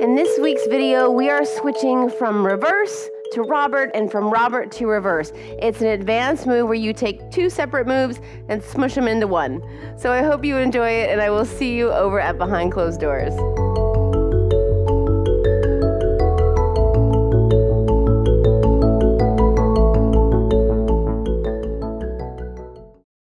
In this week's video, we are switching from reverse to Robert and from Robert to reverse. It's an advanced move where you take two separate moves and smush them into one. So I hope you enjoy it, and I will see you over at Behind Closed Doors.